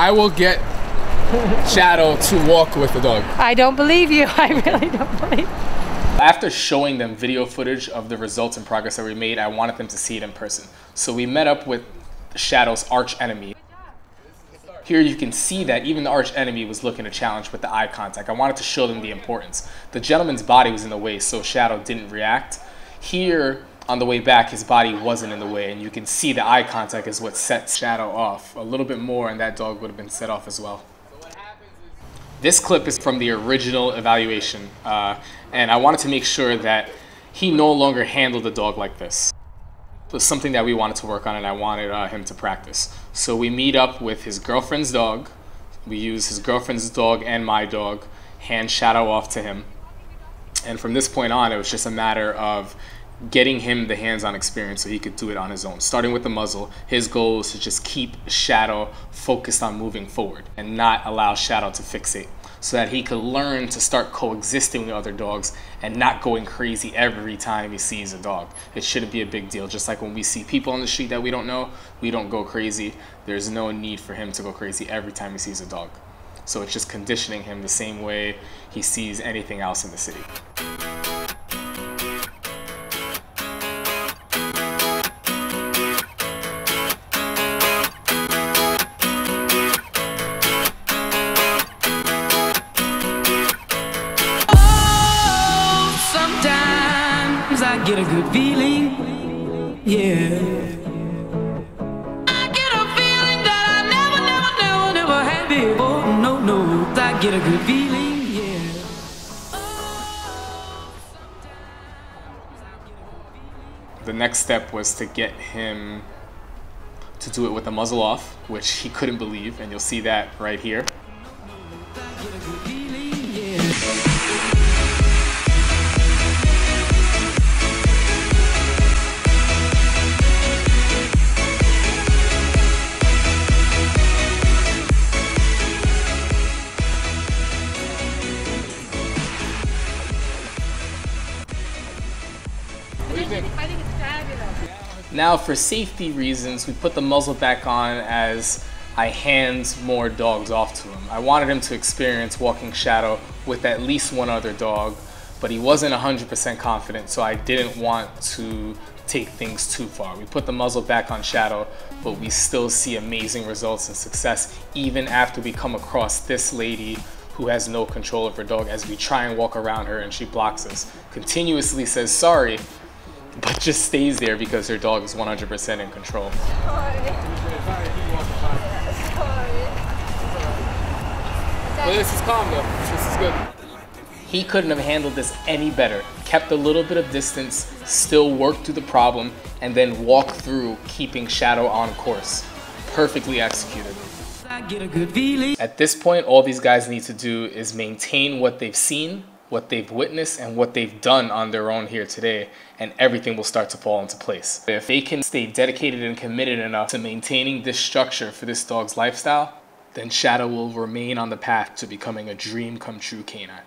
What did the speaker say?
I will get Shadow to walk with the dog. I don't believe you. I really don't believe. After showing them video footage of the results and progress that we made, I wanted them to see it in person. So we met up with Shadow's arch enemy. Here you can see that even the arch enemy was looking to challenge with the eye contact. I wanted to show them the importance. The gentleman's body was in the way, so Shadow didn't react. Here, on the way back, his body wasn't in the way, and you can see the eye contact is what sets Shadow off. A little bit more, and that dog would have been set off as well. This clip is from the original evaluation, uh, and I wanted to make sure that he no longer handled the dog like this. It was something that we wanted to work on, and I wanted uh, him to practice. So we meet up with his girlfriend's dog. We use his girlfriend's dog and my dog, hand shadow off to him. And from this point on, it was just a matter of getting him the hands-on experience so he could do it on his own. Starting with the muzzle, his goal is to just keep Shadow focused on moving forward and not allow Shadow to fixate so that he could learn to start coexisting with other dogs and not going crazy every time he sees a dog. It shouldn't be a big deal. Just like when we see people on the street that we don't know, we don't go crazy. There's no need for him to go crazy every time he sees a dog. So it's just conditioning him the same way he sees anything else in the city. I get a good feeling, yeah. I get a feeling that I never, never, never, never had before. No, no, I get a good feeling, yeah. The next step was to get him to do it with the muzzle off, which he couldn't believe, and you'll see that right here. Now, for safety reasons, we put the muzzle back on as I hand more dogs off to him. I wanted him to experience walking shadow with at least one other dog, but he wasn't 100% confident, so I didn't want to take things too far. We put the muzzle back on shadow, but we still see amazing results and success even after we come across this lady who has no control of her dog as we try and walk around her and she blocks us. Continuously says sorry, but just stays there because her dog is 100% in control. Well, this is calm though. This is good. He couldn't have handled this any better. Kept a little bit of distance, still worked through the problem, and then walked through keeping Shadow on course. Perfectly executed. At this point, all these guys need to do is maintain what they've seen, what they've witnessed, and what they've done on their own here today, and everything will start to fall into place. If they can stay dedicated and committed enough to maintaining this structure for this dog's lifestyle, then Shadow will remain on the path to becoming a dream come true canine.